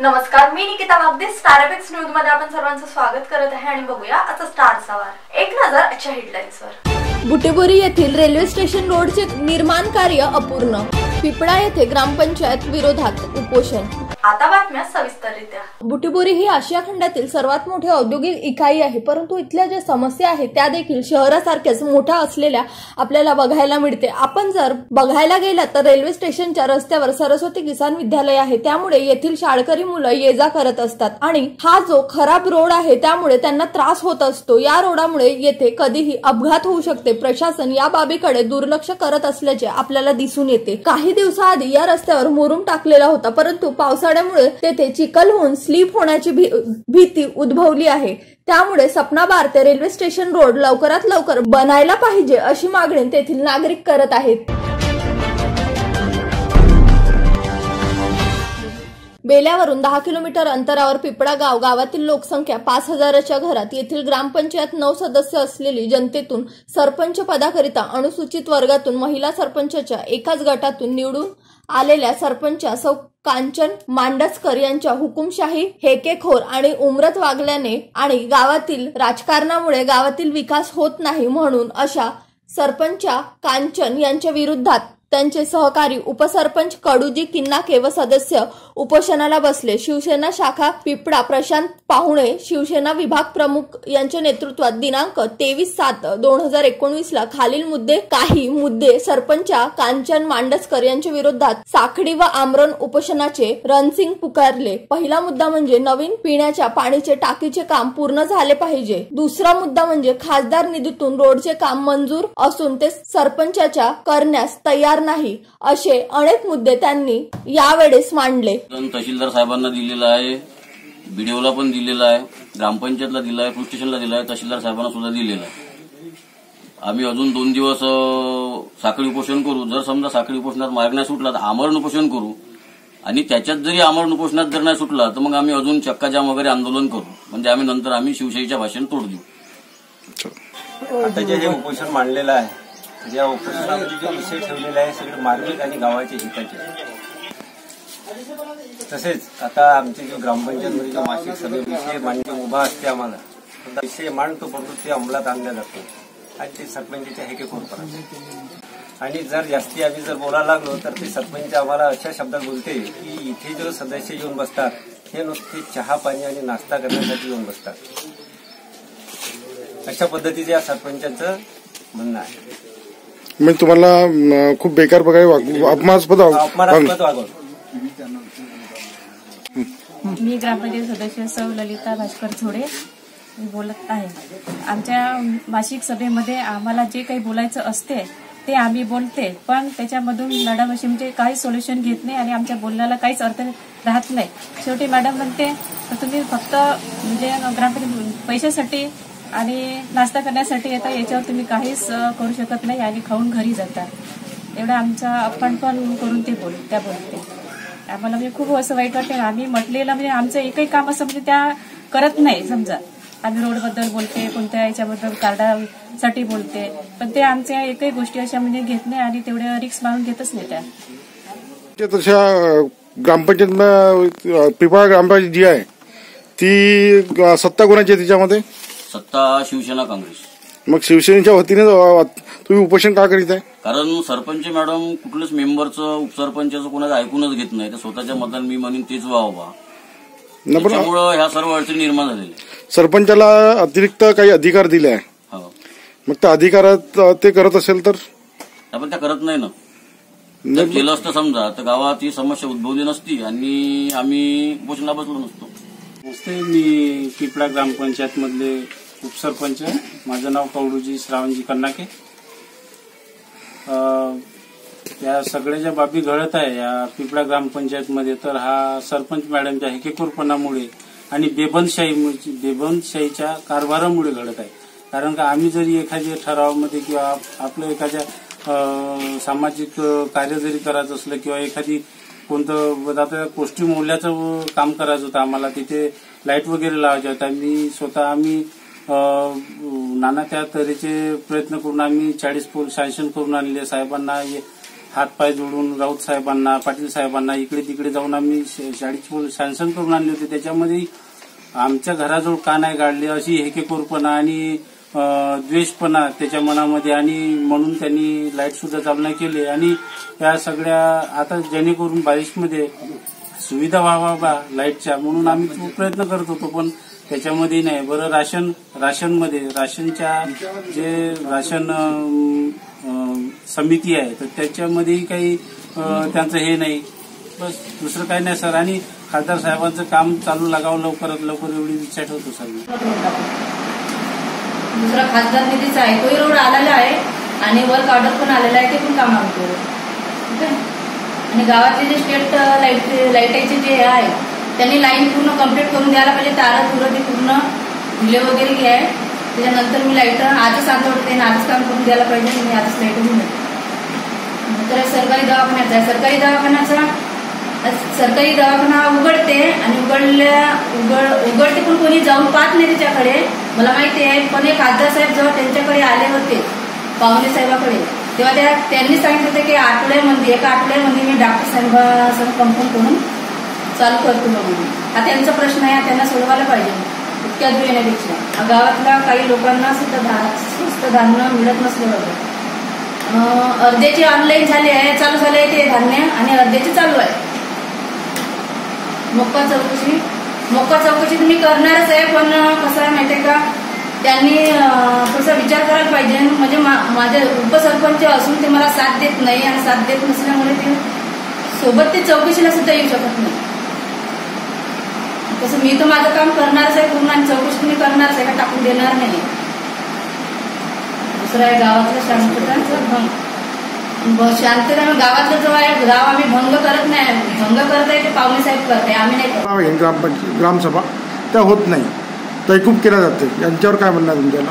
नमस्कार मी निकिता वागदे स्टार न्यूजमध्ये आपण सर्वांचं स्वागत करत आहे आणि बघूया आता स्टार सवार एक नजर आजच्या हेडलाईन्सवर बुटेबोरी येथील रेल्वे स्टेशन रोडचे निर्माण कार्य अपूर्ण. पिपळा येथे ग्रामपंचायत विरोधात उपोषण. आता बातम्या सविस्तररित्या. बुटीबोरी ही आशिया खंडातील सर्वात मोठी औद्योगिक इकाई आहे परंतु इथल्या ज्या समस्या आहेत त्या देखील शहरासारख्याच मोठ्या असलेल्या आपल्याला बघायला मिळते. आपण जर बघायला गेला तर रेल्वे स्टेशनच्या रस्त्यावर सरस्वती किसान विद्यालय आहे त्यामुळे येथील शाळकरी मुलं ये जा करत असतात. आणि हा जो खराब रोड आहे त्यामुळे त्यांना त्रास होत असतो. या रोडामुळे येथे कधीही अपघात होऊ शकते. प्रशासन या बाबीकडे दुर्लक्ष करत असल्याचे आपल्याला दिसून येते. काही दिवसाआधी या रस्त्यावर मुरुम टाकलेला होता परंतु असल्यामुळे तेथे चिखल होऊन स्लीप होण्याची भी- भीती उद्भवली आहे. त्यामुळे सपना भारते रेल्वे स्टेशन रोड लवकरात लवकर बनायला पाहिजे अशी मागणी तेथील नागरिक करत आहेत. बेल्यावरून दहा किलोमीटर अंतरावर पिपळा गाव गावातील लोकसंख्या पाच हजाराच्या घरात येथील ग्रामपंचायत नऊ सदस्य असलेली जनतेतून सरपंच पदाकरिता अनुसूचित वर्गातून महिला सरपंचाच्या एकाच गटातून निवडून आलेल्या सरपंचा सौ कांचन मांडसकर यांच्या हुकुमशाही हेकेखोर आणि उमरत वागल्याने आणि गावातील राजकारणामुळे गावातील विकास होत नाही म्हणून अशा सरपंचा कांचन यांच्या विरोधात त्यांचे सहकारी उपसरपंच कडूजी किन्नाके व सदस्य उपोषणाला बसले. शिवसेना शाखा पिपळा प्रशांत पाहुणे शिवसेना विभाग प्रमुख यांच्या नेतृत्वात दिनांक तेवीस सात दोन हजार एकोणवीस ला खालील मुद्दे काही मुद्दे सरपंचा कांचन मांडसकर यांच्या विरोधात साखडी व आमरण उपोषणाचे रणसिंग पुकारले. पहिला मुद्दा म्हणजे नवीन पिण्याच्या पाणीचे टाकीचे काम पूर्ण झाले पाहिजे. दुसरा मुद्दा म्हणजे खासदार निधीतून रोडचे काम मंजूर असून ते सरपंचाच्या करण्यास तयार नाही असे अनेक मुद्दे त्यांनी यावेळेस मांडले. तहसीलदार साहेबांना दिलेलं आहे बीडीओला पण दिलेलं आहे ग्रामपंचायतला दिलं आहे पोलीस स्टेशनला दिलं आहे तहसीलदार साहेबांना सुद्धा दिलेलं आहे. आम्ही अजून दोन दिवस साखळी उपोषण करू. जर समजा साखळी उपोषणात मार्ग नाही सुटला तर आमरण उपोषण करू. आणि त्याच्यात जरी आमरण उपोषणात जर नाही सुटला तर मग आम्ही अजून चक्काजाम वगैरे आंदोलन करू. म्हणजे आम्ही नंतर आम्ही शिवशाहीच्या भाषण तोड देऊ. आता जे हे उपोषण मांडलेलं आहे या उपोषणामध्ये जो विषय ठेवलेला आहे सगळे मार्मिक आणि गावाच्या हिताचे. तसेच आता आमचे जो ग्रामपंचायतमध्ये जो मासिक सभेविषयी मांडणे उभा असते आम्हाला तर विषय मांडतो परंतु ते अंमलात आणल्या जातो आणि ते सरपंचाच्या हेके करतात आणि जर जास्ती आम्ही जर बोलायला लागलो तर ते सरपंच आम्हाला अशा शब्दात बोलते की इथे जो सदस्य येऊन बसतात हे नुसते चहा पाणी आणि नाश्ता करण्यासाठी येऊन बसतात. अशा पद्धतीचे या सरपंचाचं म्हणणं आहे. म्हणजे तुम्हाला खूप बेकार प्रकारे वाग- अपमानास्पद वाग- अपमानास्पद वागवलं मी ग्रामपंचायत सदस्य सौ ललिता भास्कर झोडे मी बोलत आहे. आमच्या मासिक सभेमध्ये आम्हाला जे काही बोलायचं असते ते आम्ही बोलते. पण त्याच्यामधून मॅडम अशी म्हणजे काही सोल्युशन घेत नाही आणि आमच्या बोलण्याला काहीच अर्थ राहत नाही. शेवटी मॅडम म्हणते तर तुम्ही फक्त म्हणजे ग्रामपंचायत पैशासाठी आणि नाश्ता करण्यासाठी येता याच्यावर तुम्ही काहीच करू शकत नाही आणि खाऊन घरी जाता. एवढं आमचा अपमान पण करून ते बोल त्या बोलते. आम्हाला म्हणजे खूप असं वाईट वाटते. आम्ही म्हटलेलं म्हणजे आमचं एकही काम असं म्हणजे त्या करत नाही समजा. आम्ही रोडबद्दल बोलते कोणत्या याच्याबद्दल कार्डासाठी बोलते. पण ते आमच्या एकही गोष्टी अशा म्हणजे घेत नाही आणि तेवढ्या रिक्स मारून घेतच नाही त्या. तशा ग्रामपंचायत अं, पिपळा ग्रामपंचायत जी आहे ती सत्ता कोणाची आहे तिच्यामध्ये? सत्ता शिवसेना काँग्रेस. मग शिवसेनेच्या वतीने तुम्ही उपोषण का करीत आहे कारण सरपंच मॅडम कुठल्याच मेंबरचं उपसरपंचाचं कोणाचं ऐकूनच घेत नाही. तर स्वतःच्या मताने मी म्हणून तेच व्हावं त्याच्यामुळं ह्या सर्व अडचणी निर्माण झालेल्या. सरपंचाला अतिरिक्त काही अधिकार दिले आहे. हो. मग त्या अधिकारात ते करत असेल तर? आपण त्या करत नाही ना. जर केलं असतं समजा तर गावात ही समस्या उद्भवली नसती आणि आम्ही उपोषणाला बसलो नसतो. नमस्ते मी पिपळा ग्रामपंचायत मधले उपसरपंच माझं नाव कवडूजी श्रावणजी कन्नाके. या सगळ्या ज्या बाबी घडत आहे या पिपळा ग्रामपंचायतमध्ये तर हा सरपंच मॅडमच्या हेकेकोरपणामुळे आणि बेबंदशाही बेबंदशाहीच्या कारभारामुळे घडत आहे. कारण का आम्ही जरी एखाद्या ठरावामध्ये किंवा आप- आपलं एखाद्या सामाजिक कार्य जरी करायचं असलं किंवा एखादी कोणतं आता कोष्टी मोल्याचं काम करायचं होतं आम्हाला. तिथे लाइट वगैरे लावायच्या होत्या. मी स्वतः आम्ही नाना त्या तऱ्हेचे प्रयत्न करून आम्ही चाळीस पोल सँक्शन करून आणले. साहेबांना हे- हातपाय जोडून राऊत साहेबांना पाटील साहेबांना इकडे तिकडे जाऊन आम्ही श- पोल शासन करून आणले होते. त्याच्यामध्ये आमच्या घराजवळ का नाही गाडले अशी हेकेकोरपणा आणि द्वेषपणा त्याच्या मनामध्ये आणि म्हणून त्यांनी लाइट सुद्धा चालू नाही आणि या सगळ्या आता जेणेकरून बारिशमध्ये सुविधा व्हावा बा लाईटच्या म्हणून आम्ही खूप प्रयत्न करत होतो पण त्याच्यामध्ये नाही. बरं राशन राशनमध्ये राशनच्या जे राशन समिती आहे तर त्याच्यामध्येही काही त्यांचं हे नाही. बस दुसरं काही नाही सर. आणि खासदार साहेबांचं काम चालू लागावं लवकरात लवकर एवढी इच्छा ठेवतो सर. मी दुसरा खासदार निधीचा आहे. तोही रोड आलेला आहे आणि वर्क ऑर्डर पण आलेला आहे ते पण काम आणतो ठीक आहे? आणि गावातले जे स्टेट लाइट लाईटाचे जे हे आहे त्यांनी लाईन पूर्ण कंप्लीट करून द्यायला पाहिजे. तारा तुरं ते पूर्ण ढिले वगैरे घे आहे. त्याच्यानंतर मी लाइट आजच सांगतो होते आजच काम करून द्यायला पाहिजे. मी आजच लाइट घेऊन येते. तर सरकारी दवाखान्याचा आहे. सरकारी दवाखान्याचा सरकारी दवाखाना उघडते आणि उघडल्या उघड उघडते पण कोणी जाऊन पाहत नाही त्याच्याकडे मला माहिती आहे पण एक खासदार साहेब जेव्हा त्यांच्याकडे आले होते पाहुणे साहेबाकडे तेव्हा त्या त्यांनी सांगितलं होतं की आठवड्यामध्ये एका आठवड्यामध्ये मी डॉक्टर साहेबांसह कंपाऊंड करून चालू करतो म्हणून. हा त्यांचा प्रश्न आहे त्यांना सोडवायला पाहिजे. इतक्या दूर येण्यापेक्षा गावातल्या काही लोकांना सुद्धा धा- स्वस्त धान्य मिळत नसल्याबरोबर अं, अर्ध्याची ऑनलाईन झाली आहे चालू झाले आहे ते धान्य आणि अर्ध्याचे चालू आहे. मोक्का चौकशी. मोक्का चौकशी तुम्ही मी करणारच आहे पण कसं आहे माहितीये का? त्यांनी अं, थोडासा विचार करायला पाहिजे. म्हणजे मा- माझे उपसरपंच असून ते मला साथ देत नाही आणि साथ देत नसल्यामुळे ते सोबत ते चौकशीला सुद्धा येऊ शकत नाही. तसं मी तर माझं काम करणारच आहे पूर्ण आणि चौकशी मी करणारच आहे का टाकून देणार नाही. दुसरं आहे गावातलं शांतता भंग ब- शांतता गावातलं जो आहे गाव आम्ही भंग करत नाही. भंग करत आहे ते पाहुणे साहेब करते आम्ही नाही करत. आहे ग्रामपंचायत ग्रामसभा. त्या होत नाही. तैकूब केल्या जाते. यांच्यावर काय म्हणणं आहे तुमच्याला?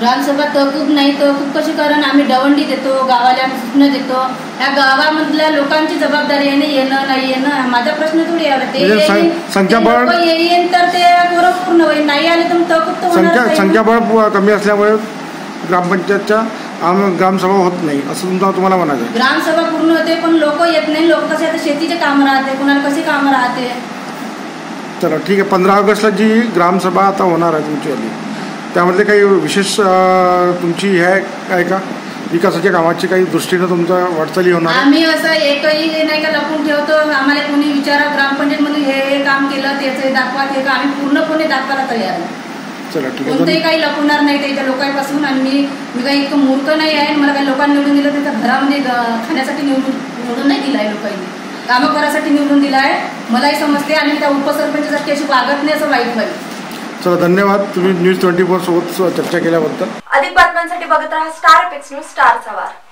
ग्रामसभा तहकूब नाही. तहकूब कशी कारण आम्ही दवंडी देतो गावाला सूचना देतो. या गावामधल्या लोकांची जबाबदारी आहे ना येणं नाही येणं? माझा प्रश्न थोडी ते म्हणजे सं- येईन- संख्याबळ- ते लोकं येईन तर ते पोरं पूर्ण होईल. नाही आले तर मग तहकूब तर संख्या. संख्याबळ पु- कमी असल्यामुळे ग्रामपंचायतच्या आम- ग्रामसभा होत नाही असं तुमचा तुम्हाला म्हणायचं आहे. ग्रामसभा पूर्ण होते पण लोक येत नाही. लोक कसे आता शेतीचे काम राहते. कुणाला कशी कामं राहते? चला ठीक आहे. पंधरा ऑगस्टला जी ग्रामसभा आता होणार आहे तुमची आली त्यामध्ये काही विशेष अं, तुमची हे आहे आहे का? विकासाच्या कामाची काही दृष्टीनं तुमचा वाटचाली होणार आहे? आम्ही असं एकही हे नाही का लपून ठेवतो. आम्हाला कोणी विचारा ग्रामपंचायत मध्ये हे हे काम केलं त्याचं दाखवा ते का आम्ही पूर्णपणे दाखवायला तयार आहे. चला ठीक आहे. कोणतंही काही लपवणार नाही त्याच्या लोकांपासून आणि मी मी काही इतकं मूर्ख नाही आहे मला काही लोकांनी निवडून दिलं त्याच्या घरामध्ये खाण्यासाठी निवडून निवडून नाही दिलं आहे लोकांनी. कामं करायसाठी निवडून दिलं आहे. मलाही समजते आणि त्या उपसरपंचासाठी अशी वागत नाही असं वाईट व्हायला चला धन्यवाद. तुम्ही न्यूज ट्वेंटी फोर सोबत चर्चा केल्याबद्दल. अधिक बातम्यांसाठी बघत राहा स्टार एपेक्स न्यूज स्टारचा वार